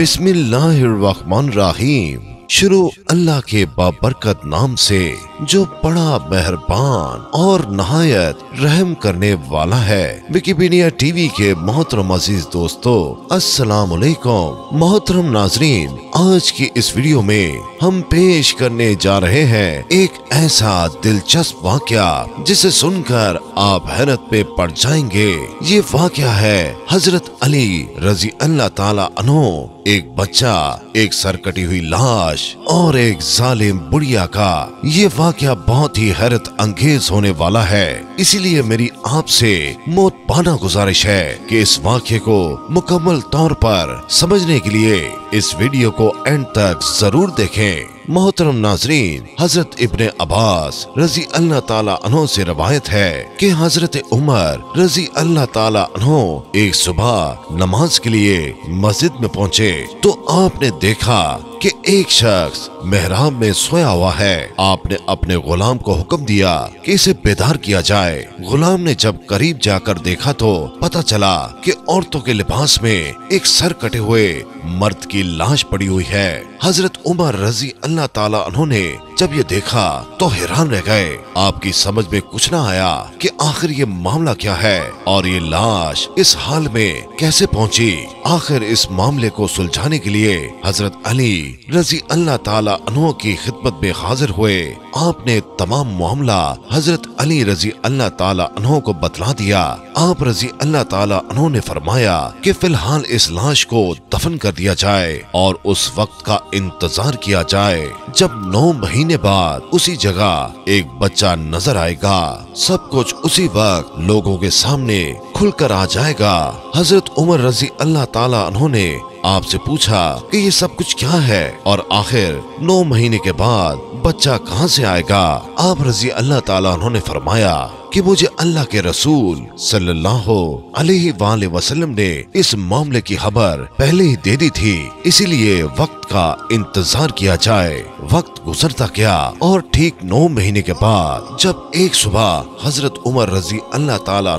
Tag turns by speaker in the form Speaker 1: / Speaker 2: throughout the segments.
Speaker 1: बिस्मिल्लाहिर्रहमानिर्रहीम। शुरू अल्लाह के बाबरकत नाम से, जो बड़ा मेहरबान और नहायत रहम करने वाला है। विकीपीडिया टीवी के मोहतरम अज़ीज़ दोस्तों, अस्सलाम वालेकुम मोहतरम नाजरीन, आज की इस वीडियो में हम पेश करने जा रहे हैं एक ऐसा दिलचस्प वाक्य, जिसे सुनकर आप हैरत पे पड़ जाएँगे। ये वाक्य है, हज़रत अली रज़ी अल्लाह ताला एक बच्चा, एक सरकटी हुई लाश और एक जालिम बुढ़िया का। ये वाक्य बहुत ही हैरत अंगेज होने वाला है। इसीलिए मेरी आपसे मौत पाना गुजारिश है कि इस वाक्य को मुकम्मल तौर पर समझने के लिए इस वीडियो को एंड तक ज़रूर देखें। मोहतरम नाजरीन, हज़रत इबन अब्बास रज़ी अल्लाह तला से रवायत है कि हज़रत उमर रज़ी अल्लाह तला एक सुबह नमाज़ के लिए मस्जिद में पहुँचे तो आपने देखा कि एक शख्स मेहराब में सोया हुआ है। आपने अपने गुलाम को हुक्म दिया कि इसे बेदार किया जाए। गुलाम ने जब करीब जाकर देखा तो पता चला कि औरतों के लिबास में एक सर कटे हुए मर्द की लाश पड़ी हुई है। हज़रत उमर रज़ी अल्लाह ताला उन्होंने जब ये देखा तो हैरान रह गए। आपकी समझ में कुछ ना आया कि आखिर ये मामला क्या है और ये लाश इस हाल में कैसे पहुँची। आखिर इस मामले को सुलझाने के लिए हज़रत अली रज़ी अल्लाह तला की खिदमत में हाजिर हुए आपने तमाम मामला हज़रत अली रज़ी अल्लाह ताला अनहो को बतला दिया। आप रज़ी अल्लाह ताला अनहो ने फरमाया कि फ़िलहाल इस लाश को दफन कर दिया जाए और उस वक्त का इंतज़ार किया जाए। जब नौ महीने बाद उसी जगह एक बच्चा नज़र आएगा, सब कुछ उसी वक्त लोगों के सामने खुलकर आ जाएगा। हज़रत उमर रज़ी अल्लाह ताला उन्होंने आपसे पूछा कि ये सब कुछ क्या है और आखिर नौ महीने के बाद बच्चा कहाँ से आएगा? आप रज़ी अल्लाह ताला उन्होंने फरमाया कि मुझे अल्लाह के रसूल सल्लल्लाहु अलैहि वसल्लम ने इस मामले की खबर पहले ही दे दी थी। इसीलिए वक्त का इंतज़ार किया जाए। वक्त गुजरता गया और ठीक नौ महीने के बाद जब एक सुबह हज़रत उमर रज़ी अल्लाह ताला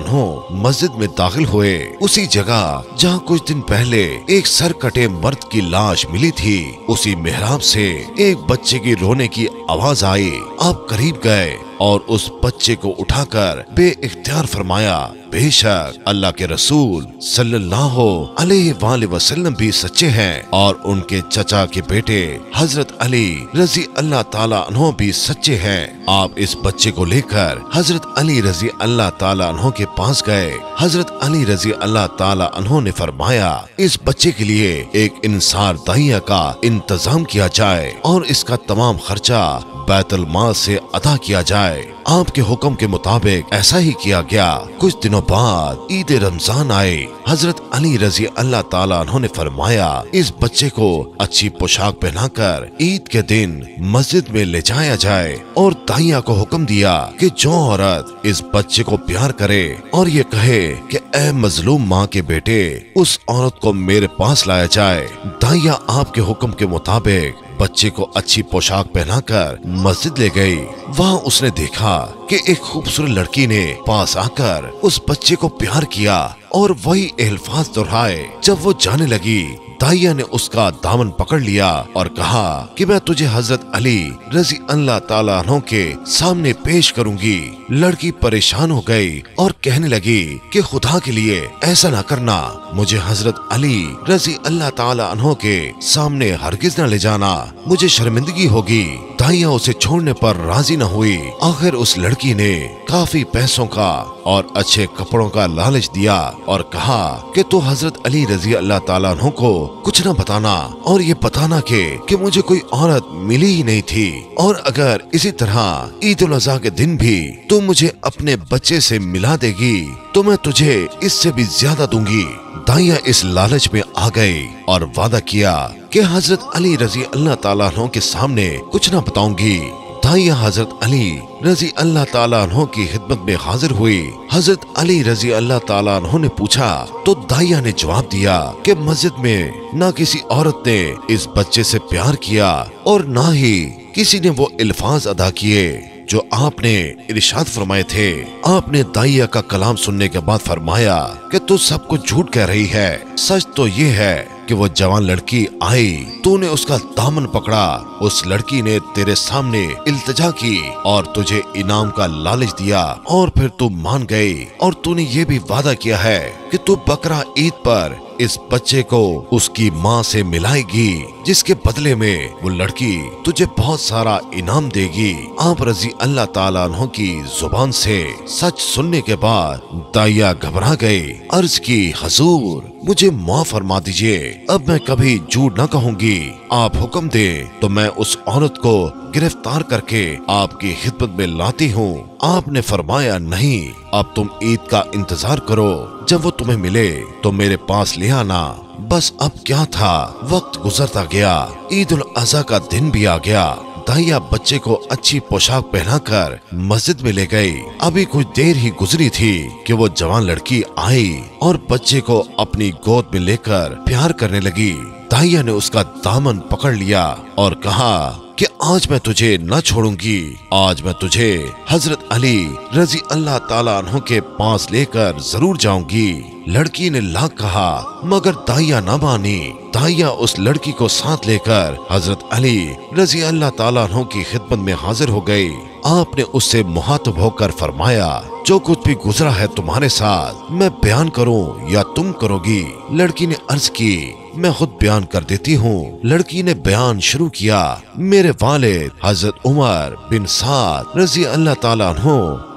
Speaker 1: मस्जिद में दाखिल हुए, उसी जगह जहाँ कुछ दिन पहले एक सर कटे मर्द की लाश मिली थी, उसी मेहराब से एक बच्चे की रोने की आवाज़ आई। आप करीब गए और उस बच्चे को उठाकर बे इख्तियार फरमाया। बेशक अल्लाह के रसूल सल्लल्लाहु अलैहि वसल्लम भी सच्चे हैं और उनके चचा के बेटे हज़रत अली रज़ी अल्लाह ताला भी सच्चे हैं। आप इस बच्चे को लेकर हज़रत अली रज़ी अल्लाह ताला के पास गए। हज़रत अली रज़ी अल्लाह ताला ने फरमाया, इस बच्चे के लिए एक इंसार दाइया का इंतज़ाम किया जाए और इसका तमाम खर्चा बैतुल माल से अदा किया जाए। आपके हुक्म के मुताबिक ऐसा ही किया गया। कुछ दिनों बाद, ईद रमज़ान आए हज़रत अली रज़ी अल्लाह ताला उन्होंने फरमाया, इस बच्चे को अच्छी पोशाक पहनाकर ईद के दिन मस्जिद में ले जाया जाए और दाइया को हुक्म दिया कि जो औरत इस बच्चे को प्यार करे और ये कहे कि, ए मजलूम माँ के बेटे, उस औरत को मेरे पास लाया जाए। दाइया आपके हुक्म के मुताबिक बच्चे को अच्छी पोशाक पहनाकर मस्जिद ले गई। वहाँ उसने देखा कि एक खूबसूरत लड़की ने पास आकर उस बच्चे को प्यार किया और वही अल्फाज दोहराए। जब वो जाने लगी दाइया ने उसका दामन पकड़ लिया और कहा कि मैं तुझे हज़रत अली रज़ी अल्लाह तला के सामने पेश करूँगी। लड़की परेशान हो गई और कहने लगी कि खुदा के लिए ऐसा ना करना। मुझे हज़रत अली रज़ी अल्लाह तला के सामने हरगिज न ले जाना। मुझे शर्मिंदगी होगी। दाइया उसे छोड़ने पर राज़ी न हुई। आखिर उस लड़की ने काफ़ी पैसों का और अच्छे कपड़ों का लालच दिया और कहा कि तू तो हज़रत अली रज़ी अल्लाह तला को कुछ न बताना और ये बताना के, कि मुझे कोई औरत मिली ही नहीं थी। और अगर इसी तरह ईद उल अजहा के दिन भी तू मुझे अपने बच्चे से मिला देगी तो मैं तुझे इससे भी ज़्यादा दूँगी। दाइया इस लालच में आ गए और वादा किया कि हज़रत अली रज़ी अल्लाह तला के सामने कुछ न बताऊँगी। दाइया हज़रत अली रज़ी अल्लाह तला की खिदमत में हाजिर हुई। हज़रत अली रज़ी अल्लाह तला ने पूछा तो दाइया ने जवाब दिया कि मस्जिद में न किसी औरत ने इस बच्चे से प्यार किया और न ही किसी ने वो अल्फाज अदा किए। जो आपने इरशाद फरमाए थे। आपने दाइया का कलाम सुनने के बाद फरमाया कि तू सब कुछ झूठ कह रही है। सच तो ये है कि वो जवान लड़की आई, तूने उसका दामन पकड़ा। उस लड़की ने तेरे सामने इल्तजा की और तुझे इनाम का लालच दिया और फिर तू मान गई। और तूने ये भी वादा किया है कि तू बकरा ईद पर इस बच्चे को उसकी माँ से मिलाएगी। जिसके बदले में वो लड़की तुझे बहुत सारा इनाम देगी। आप रज़ी अल्लाह ताला की ज़ुबान से सच सुनने के बाद दाइया घबरा गए अर्ज़ की, हजूर, मुझे माफ़ फरमा दीजिए। अब मैं कभी झूठ न कहूँगी। आप हुक्म दे तो मैं उस औरत को गिरफ़्तार करके आपकी खिदमत में लाती हूँ। आपने फरमाया नहीं, अब तुम ईद का इंतज़ार करो। जब वो तुम्हें मिले तो मेरे पास ले आना। बस अब क्या था? वक्त गुजरता गया। ईद उल अजहा का दिन भी आ गया। दाइया बच्चे को अच्छी पोशाक पहनाकर मस्जिद में ले गई। अभी कुछ देर ही गुजरी थी कि वो जवान लड़की आई और बच्चे को अपनी गोद में लेकर प्यार करने लगी। दाइया ने उसका दामन पकड़ लिया और कहा कि आज मैं तुझे न छोड़ूँगी। आज मैं तुझे हज़रत अली रज़ी अल्लाह ताला के पास लेकर ज़रूर जाऊँगी। लड़की ने लाख कहा, मगर दाइया न मानी दाइया उस लड़की को साथ लेकर हज़रत अली रज़ी अल्लाह ताला की खिदमत में हाजिर हो गई। आपने उससे मुहातब होकर फरमाया जो कुछ भी गुजरा है तुम्हारे साथ, मैं बयान करूँ या तुम करोगी। लड़की ने अर्ज़ की, मैं खुद बयान कर देती हूँ। लड़की ने बयान शुरू किया, मेरे वालिद हज़रत उमर बिन साद रज़ी अल्लाह ताला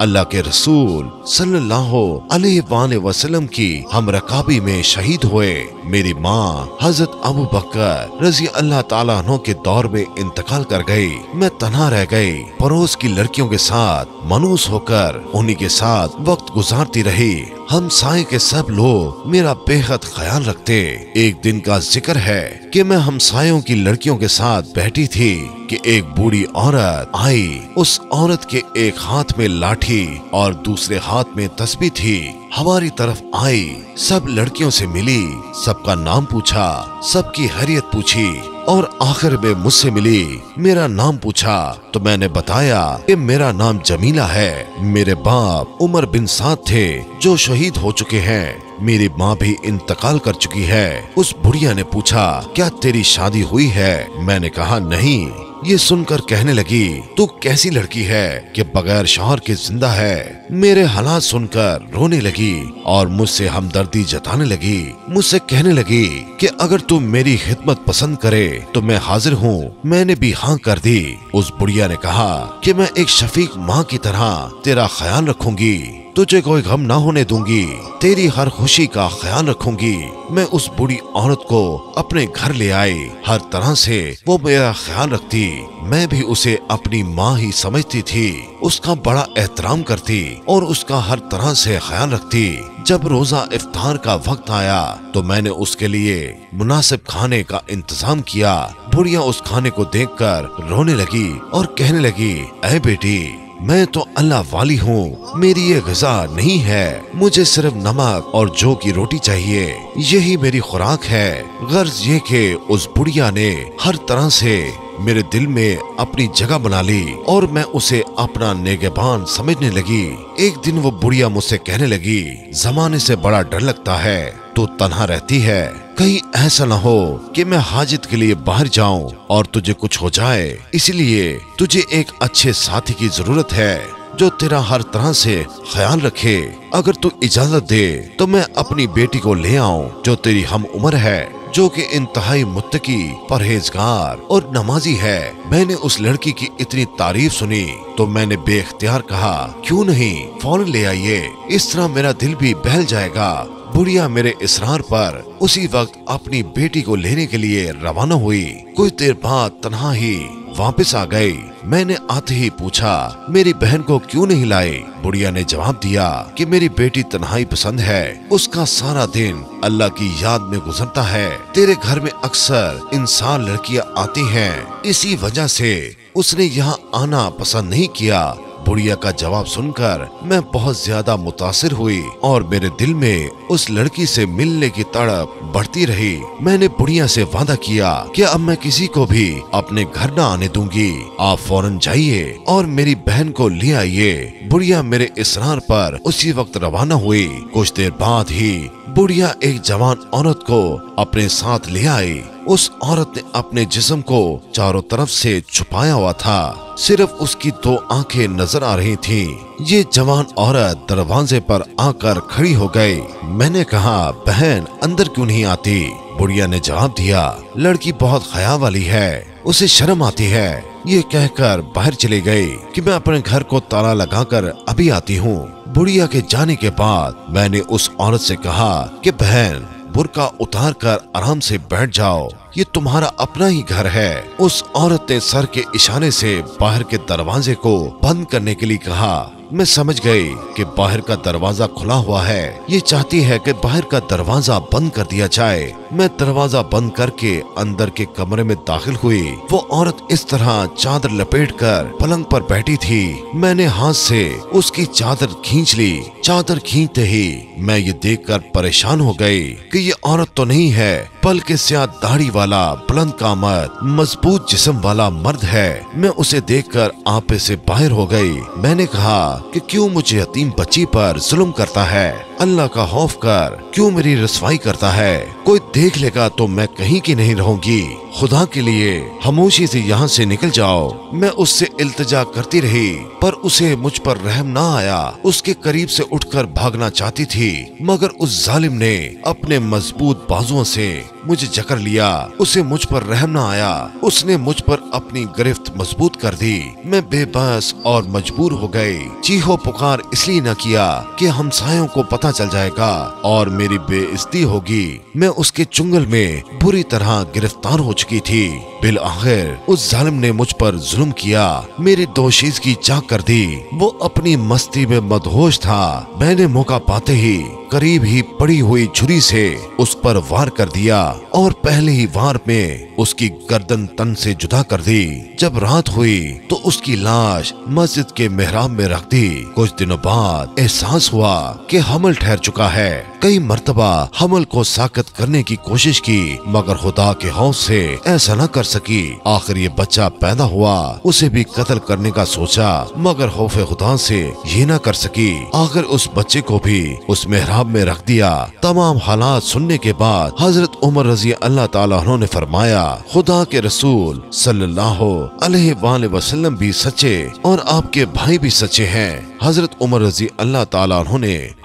Speaker 1: अल्लाह के रसूल सल्लल्लाहु अलैहि वसल्लम की हम रकाबी में शहीद हुए। मेरी माँ हज़रत अबू बकर रज़ी अल्लाह ताला के दौर में इंतकाल कर गई। मैं तना रह गई। पड़ोस की लड़कियों के साथ मनूस होकर उन्हीं के साथ वक्त गुजारती रही। हम साय के सब लोग मेरा बेहद ख्याल रखते। एक दिन का ज़िक्र है कि मैं हमसायों की लड़कियों के साथ बैठी थी कि एक बूढ़ी औरत आई। उस औरत के एक हाथ में लाठी और दूसरे हाथ में तस्बी थी। हमारी तरफ़ आई। सब लड़कियों से मिली। सबका नाम पूछा। सबकी हैरियत पूछी। और आखिर में मुझसे मिली, मेरा नाम पूछा तो मैंने बताया कि मेरा नाम जमीला है। मेरे बाप उमर बिन साद थे, जो शहीद हो चुके हैं। मेरी माँ भी इंतकाल कर चुकी है। उस बुढ़िया ने पूछा, क्या तेरी शादी हुई है? मैंने कहा, नहीं। ये सुनकर कहने लगी, तू कैसी लड़की है कि बगैर शोहर के ज़िंदा है? मेरे हालात सुनकर रोने लगी और मुझसे हमदर्दी जताने लगी। मुझसे कहने लगी कि अगर तू मेरी खिदमत पसंद करे तो मैं हाजिर हूँ। मैंने भी हाँ कर दी। उस बुढ़िया ने कहा कि मैं एक शफीक माँ की तरह तेरा ख्याल रखूँगी। तुझे कोई गम ना होने दूँगी। तेरी हर खुशी का ख्याल रखूँगी। मैं उस बुढ़ी औरत को अपने घर ले आई। हर तरह से वो मेरा ख्याल रखती। मैं भी उसे अपनी माँ ही समझती थी। उसका बड़ा एहतराम करती और उसका हर तरह से ख्याल रखती। जब रोजा इफ्तार का वक्त आया तो मैंने उसके लिए मुनासिब खाने का इंतज़ाम किया। बुढ़िया उस खाने को देखकर रोने लगी और कहने लगी अः बेटी मैं तो अल्लाह वाली हूँ। मेरी ये गजा नहीं है। मुझे सिर्फ़ नमक और जो की रोटी चाहिए। यही मेरी खुराक है। गर्ज ये कि उस बुढ़िया ने हर तरह से मेरे दिल में अपनी जगह बना ली और मैं उसे अपना नेगेबान समझने लगी। एक दिन वो बुढ़िया मुझसे कहने लगी, जमाने से बड़ा डर लगता है। तो तनहा रहती है। कहीं ऐसा ना हो कि मैं हाजित के लिए बाहर जाऊँ और तुझे कुछ हो जाए। इसलिए तुझे एक अच्छे साथी की ज़रूरत है, जो तेरा हर तरह से ख्याल रखे। अगर तू इजाज़त दे तो मैं अपनी बेटी को ले आऊँ, जो तेरी हम उम्र है, जो कि इंतहाई मुत्तकी, परहेजगार और नमाजी है। मैंने उस लड़की की इतनी तारीफ़ सुनी तो मैंने बेख्तियार कहा, क्यों नहीं? फ़ौरन ले आइए। इस तरह मेरा दिल भी बहल जाएगा। बुढ़िया मेरे इसरार पर उसी वक्त अपनी बेटी को लेने के लिए रवाना हुई। कुछ देर बाद तनहा ही वापस आ गई। मैंने आते ही पूछा, मेरी बहन को क्यों नहीं लाए? बुढ़िया ने जवाब दिया कि मेरी बेटी तन्हाई पसंद है। उसका सारा दिन अल्लाह की याद में गुजरता है। तेरे घर में अक्सर इंसान लड़कियाँ आती हैं। इसी वजह से उसने यहाँ आना पसंद नहीं किया। बुढ़िया का जवाब सुनकर मैं बहुत ज़्यादा मुतासिर हुई और मेरे दिल में उस लड़की से मिलने की तड़प बढ़ती रही। मैंने बुढ़िया से वादा किया कि अब मैं किसी को भी अपने घर न आने दूँगी। आप फ़ौरन जाइए और मेरी बहन को ले आइए। बुढ़िया मेरे इसरार पर उसी वक्त रवाना हुई। कुछ देर बाद ही बुढ़िया एक जवान औरत को अपने साथ ले आई। उस औरत ने अपने जिस्म को चारों तरफ़ से छुपाया हुआ था। सिर्फ़ उसकी दो आँखें नज़र आ रही थीं। ये जवान औरत दरवाजे पर आकर खड़ी हो गई। मैंने कहा, बहन, अंदर क्यों नहीं आती? बुढ़िया ने जवाब दिया, लड़की बहुत खया वाली है, उसे शर्म आती है। ये कहकर बाहर चली गई कि मैं अपने घर को ताला लगाकर अभी आती हूँ। बुढ़िया के जाने के बाद मैंने उस औरत से कहा कि, बहन, बुरका उतार कर आराम से बैठ जाओ। ये तुम्हारा अपना ही घर है। उस औरत ने सर के इशारे से बाहर के दरवाजे को बंद करने के लिए कहा। मैं समझ गई कि बाहर का दरवाज़ा खुला हुआ है। ये चाहती है कि बाहर का दरवाज़ा बंद कर दिया जाए। मैं दरवाज़ा बंद करके अंदर के कमरे में दाखिल हुई। वो औरत इस तरह चादर लपेट कर पलंग पर बैठी थी। मैंने हाथ से उसकी चादर खींच ली। चादर खींचते ही मैं ये देखकर परेशान हो गई कि ये औरत तो नहीं है, बल्कि स्या दाढ़ी वाला, बुलंद कामत मज़बूत जिस्म वाला मर्द है। मैं उसे देखकर आपे से बाहर हो गई। मैंने कहा कि क्यों मुझे यतीम बच्ची पर जुल्म करता है? अल्लाह का खौफ कर क्यों मेरी रसवाई करता है? कोई देख लेगा तो मैं कहीं की नहीं रहूँगी। खुदा के लिए खामोशी से यहाँ से निकल जाओ। मैं उससे इल्तजा करती रही, पर उसे मुझ पर रहम ना आया। उसके करीब से उठकर भागना चाहती थी, मगर उस जालिम ने अपने मज़बूत बाजुओं से मुझे जकड़ लिया। उसे मुझ पर रहम ना आया। उसने मुझ पर अपनी गिरफ्त मज़बूत कर दी। मैं बेबस और मजबूर हो गई। चीहो पुकार इसलिए न किया कि हमसायों को पता चल जाएगा और मेरी बेइज्जती होगी। मैं उसके चुंगल में बुरी तरह गिरफ़्तार हो चुकी थी। बिल आखिर उस जालिम ने मुझ पर जुल्म किया। मेरी दोशीज की चाक कर दी। वो अपनी मस्ती में मदहोश था। मैंने मौका पाते ही करीब ही पड़ी हुई छुरी से उस पर वार कर दिया और पहले ही वार में उसकी गर्दन तन से जुदा कर दी। जब रात हुई तो उसकी लाश मस्जिद के मेहराब में रख दी। कुछ दिनों बाद एहसास हुआ कि हमल ठहर चुका है। कई मर्तबा हमल को साकत करने की कोशिश की, मगर खुदा के हौस से ऐसा न कर सकी। आखिर ये बच्चा पैदा हुआ, उसे भी कत्ल करने का सोचा, मगर खौफ खुदा से ये न कर सकी। आखिर उस बच्चे को भी उस मेहराब में रख दिया। तमाम हालात सुनने के बाद हज़रत उमर रज़ी अल्लाह ताला ने फरमाया, खुदा के रसूल सल्लल्लाहु अलैहि वसल्लम भी सच्चे और आपके भाई भी सच्चे हैं। हज़रत उमर रज़ी अल्लाह ताला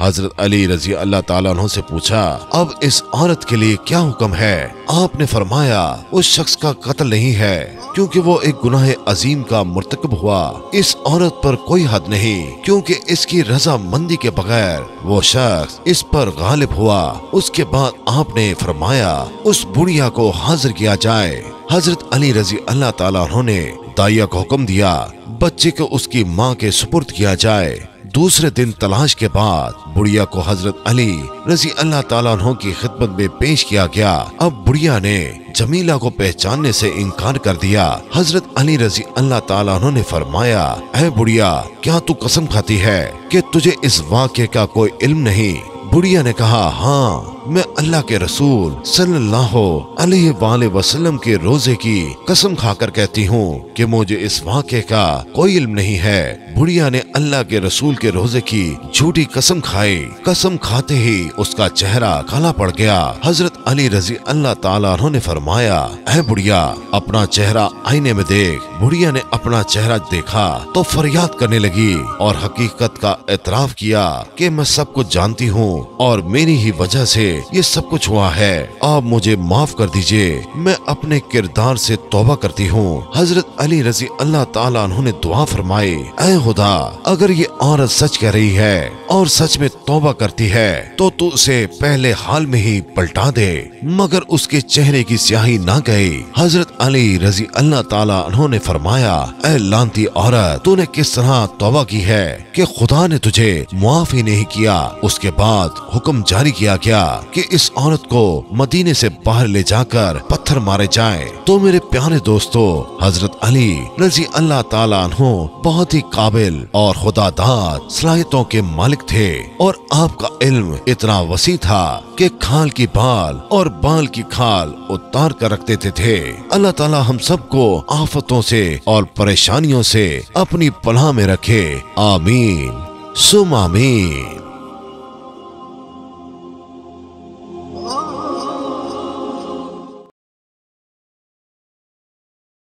Speaker 1: हज़रत अली रज़ी अल्लाह ताला से पूछा, अब इस औरत के लिए क्या हुक्म है? आपने फरमाया, उस शख्स का कत्ल नहीं है, क्योंकि वो एक गुनाह अजीम का मुर्तकब हुआ। इस औरत पर कोई हद नहीं, क्योंकि इसकी रजा मंदी के बगैर वो शख्स इस पर गालिब हुआ। उसके बाद आपने फरमाया, उस बुढ़िया को हाजिर किया जाए। हज़रत अली रज़ी अल्लाह ताला ने दाइया को हुक्म दिया, बच्चे को उसकी माँ के सुपुर्द किया जाए। दूसरे दिन तलाश के बाद बुढ़िया को हज़रत अली रज़ी अल्लाह तला की खिदमत में पेश किया गया। अब बुढ़िया ने जमीला को पहचानने से इनकार कर दिया। हज़रत अली रज़ी अल्लाह तला ने फरमाया है बुढ़िया, क्या तू कसम खाती है कि तुझे इस वाक्य का कोई इल्म नहीं? बुढ़िया ने कहा हाँ। मैं अल्लाह के रसूल सल्लल्लाहु अलैहि वसल्लम के रोज़े की कसम खाकर कहती हूँ कि मुझे इस वाक़े का कोई इल्म नहीं है। बुढ़िया ने अल्लाह के रसूल के रोज़े की झूठी कसम खाई। कसम खाते ही उसका चेहरा काला पड़ गया। हज़रत अली रज़ी अल्लाह ताला ने फरमाया है बुढ़िया, अपना चेहरा आईने में देख। बुढ़िया ने अपना चेहरा देखा तो फरियाद करने लगी और हकीकत का एतराफ किया कि मैं सब कुछ जानती हूँ और मेरी ही वजह से ये सब कुछ हुआ है। आप मुझे माफ़ कर दीजिए। मैं अपने किरदार से तौबा करती हूँ। हज़रत अली रज़ी अल्लाह ताला उन्होंने दुआ फरमाई, ऐ खुदा, अगर ये औरत सच कह रही है और सच में तौबा करती है तो तू उसे पहले हाल में ही पलटा दे। मगर उसके चेहरे की स्याही ना गई हज़रत अली रज़ी अल्लाह ताला उन्होंने फरमाया, ऐ लांती औरत, तूने किस तरह तौबा की है कि खुदा ने तुझे मुआफ ही नहीं किया? उसके बाद हुक्म जारी किया गया कि इस औरत को मदीने से बाहर ले जाकर पत्थर मारे जाए। तो मेरे प्यारे दोस्तों, हज़रत अली रज़ी अल्लाह तला बहुत ही काबिल और खुदादार सलाहियतों के मालिक थे और आपका इल्म इतना वसी था कि खाल की बाल और बाल की खाल उतार कर रख देते थे। अल्लाह ताला हम सबको आफतों से और परेशानियों से अपनी पनाह में रखे। आमीन। सुम आमीन।